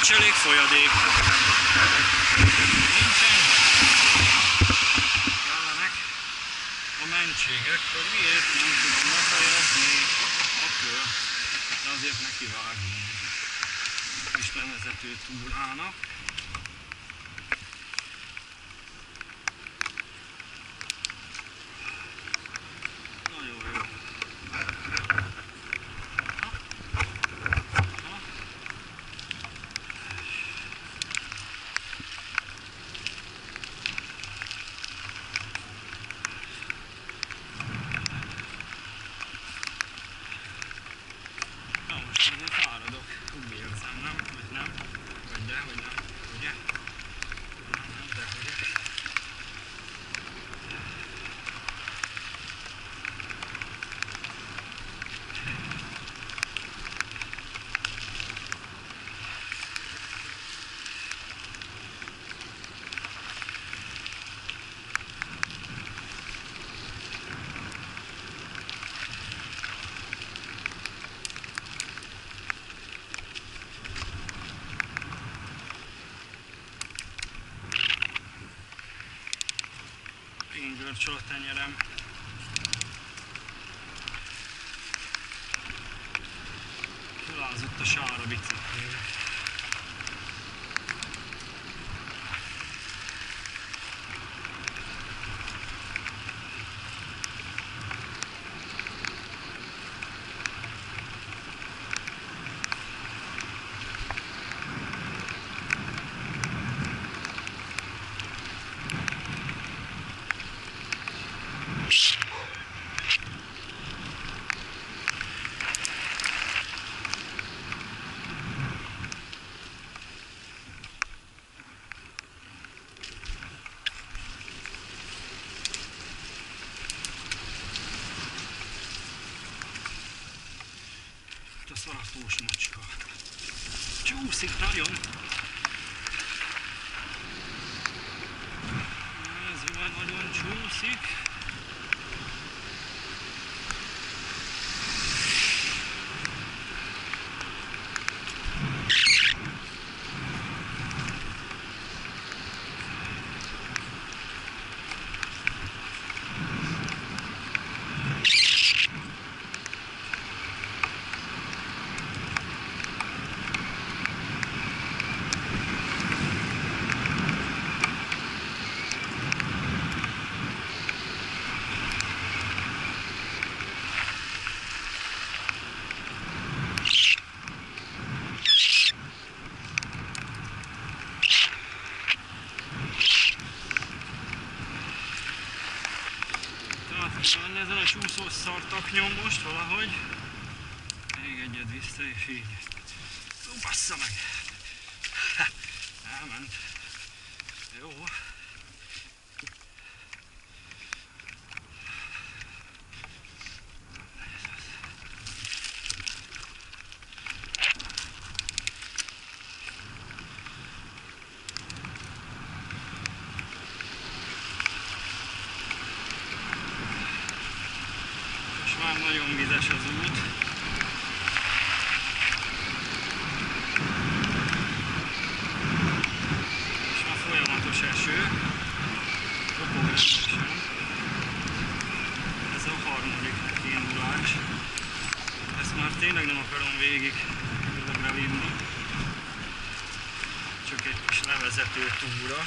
Nincs elég folyadék. Nincsen. Kellenek a mentségek, hogy miért nem tudom befejezni a kör, de azért nekivágunk kis levezető túrának. Nagyon jó. Na most azért fáradok, úgy érzem, nem? Vagy nem? Vagy de, vagy nem? Ugye? Nem, nem, de ugye? Én görcsöl a tenyerem. Kilázott a sára bicikli. Itt a szaratós macska. Csúszik nagyon. Ez vagy nagyon csúszik. Tehát csúszós szartak nyom most valahogy. Még egyet vissza és így. Ó, bassza meg! Ha, Elment. Jó. Most már nagyon vizes az út. És már folyamatos eső. Kopog rendesen. Ez a harmadik kiindulás. Ezt már tényleg nem akarom végig vörögre vinni. Csak egy kis levezető túra.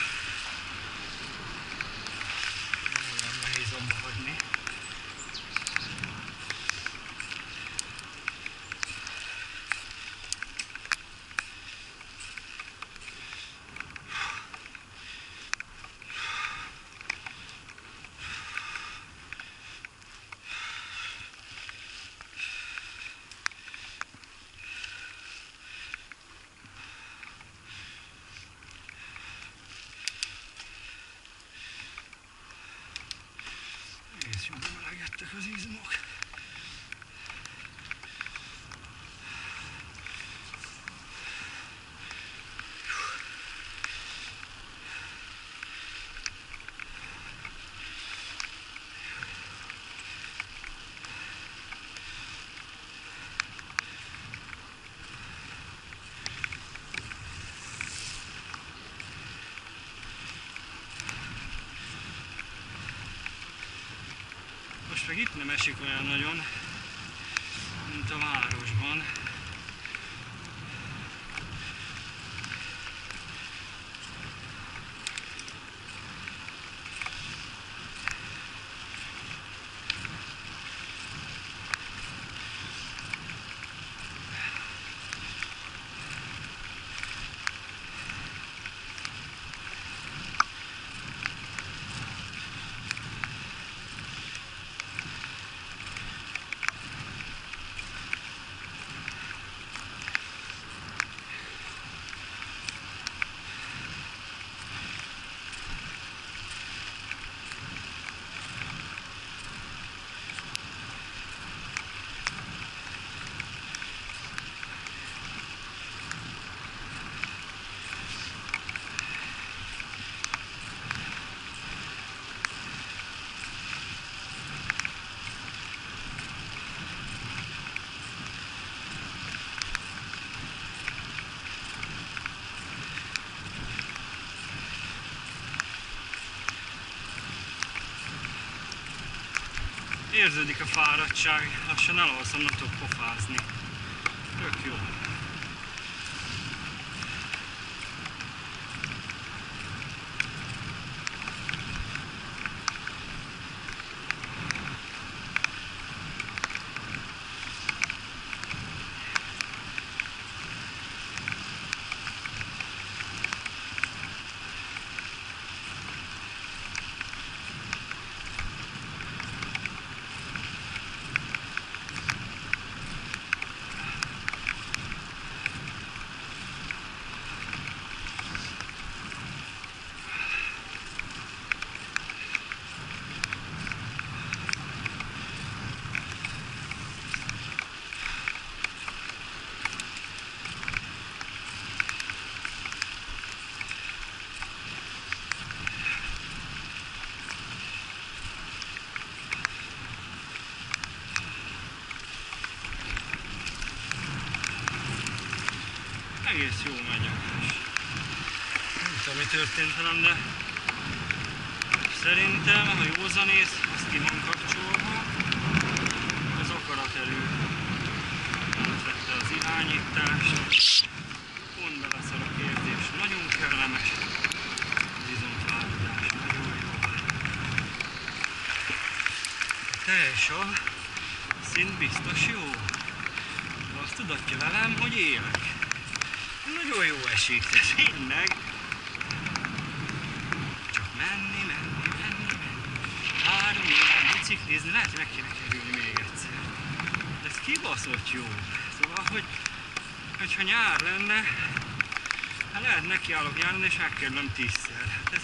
Meg itt nem esik olyan nagyon, mint a városban. Érződik a fáradtság, lassan elalszom, nem tudok pofázni. Tök jó. Egész jó megy. Nem tudom, mi történt velem, de szerintem, ha józanész, azt ki van kapcsolva, az akaraterő átvette az irányítást, pont beleszar a kérdés, nagyon kellemes, az izomfáradás, nagyon jó. A teljesav szint biztos jó. De azt tudatja velem, hogy élek. Nagyon jó esik, de tényleg. Csak menni, menni, menni, menni. Három órán biciklizni, lehet, hogy meg kéne kerülni még egyszer. De ez kibaszott jó. Szóval, hogy, hogyha nyár lenne, hát lehet nekiállok járni, és megkerülöm tízszer. Hát ez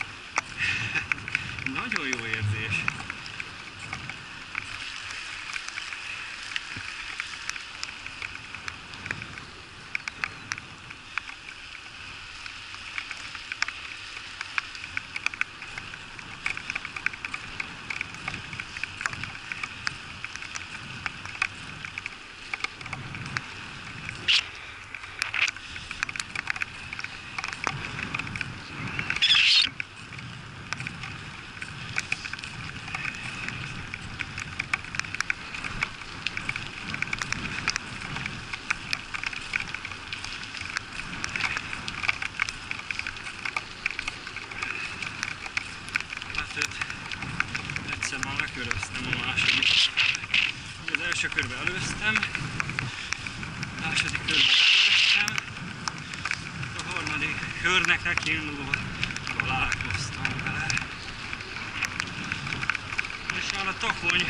nagyon jó érzés. Hát őt egyszer már leköröztem a második. Ugye Az első körbe előztem, a második körbe leköröztem, a harmadik nekiindulva találkoztam vele. És már a takony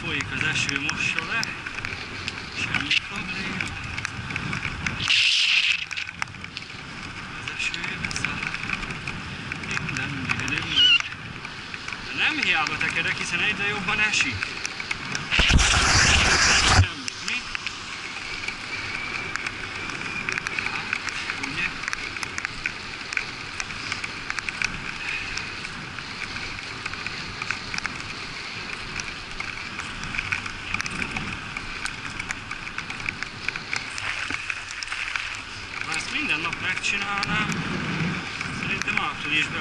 folyik az eső mossa le, semmi probléma. Az eső beszáll. Minden, minden, Nem hiába tekerek, hiszen egyre jobban esik.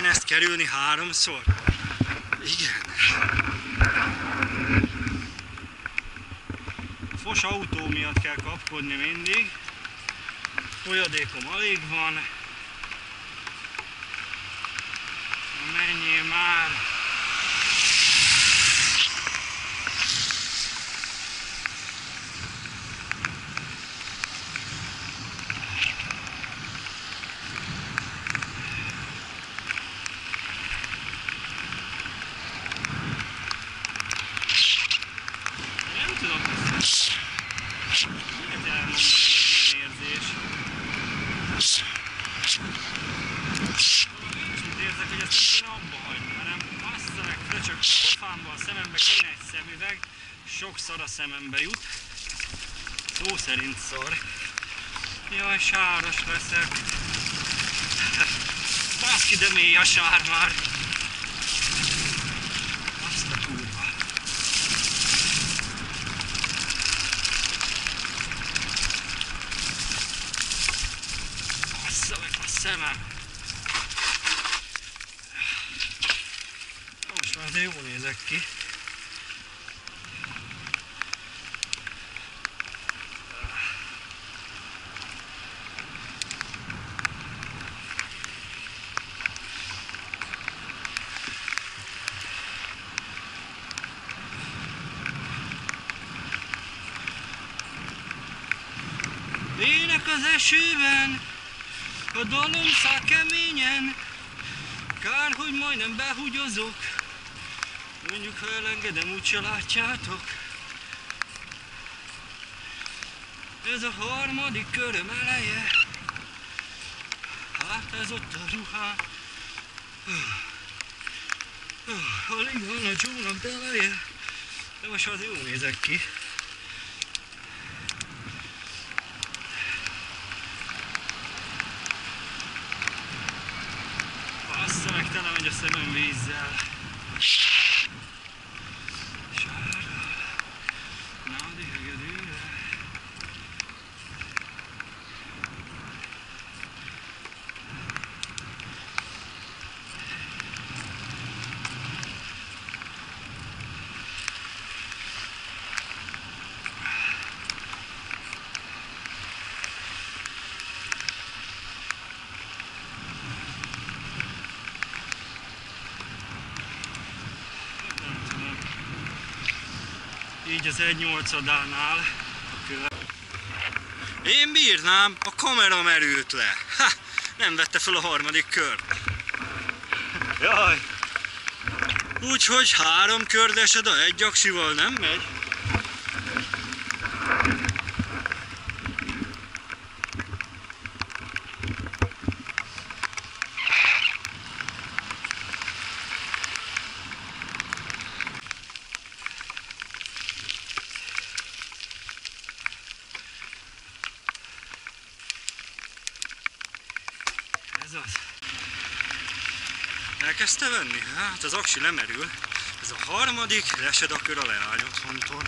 Kéne ezt kerülni háromszor? Igen. Fos autó miatt kell kapkodni mindig. Folyadékom alig van. Menjél már! Nem tudom ezt. Miért elmondani, hogy ez milyen érzés? Mit érzek, hogy ezt kéne abba hagyni, hanem bassza meg, de csak pofámban a szemembe kéne egy szemüveg, sokszor a szemembe jut. Szó szerint szor. Jaj, sáros leszek. Baszki, de mély a sár már. Azt a kurva. Bassza meg a szemem! Most már azért jól nézek ki. Ének az esőben, a dalom száll keményen, kár, hogy majdnem behugyozok. Mondjuk, ha elengedem, úgyse látjátok. Ez a harmadik köröm eleje. Hát ez ott a ruhám. Alig van a csónak teleje. De most az jól nézek ki. Bassza meg, tele megy a szemem vízzel. Sárral, nádi hegedűre. Nem tudom. Így az 1 8 adánál a kör. Én bírnám, a kamera merült le. Ha, nem vette fel a harmadik kört. Jaj. Úgyhogy három kördesed a egy aksival nem megy. elkezdte venni? Hát az aksi lemerül. Ez a harmadik, lesed a kör a leány otthonton.